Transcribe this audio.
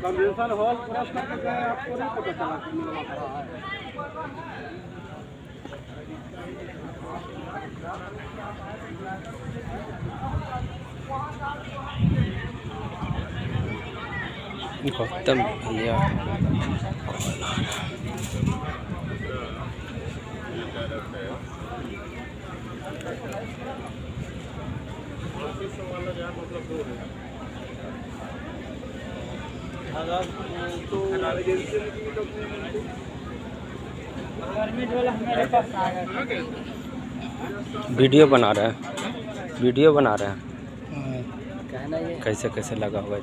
Convention hall प्रश्न कर गए आपको नहीं पता चला कि मिलवा रहा है गौतम भैया। वीडियो बना रहे हैं। वीडियो बना रहे हैं। कैसे कैसे लगा हुआ है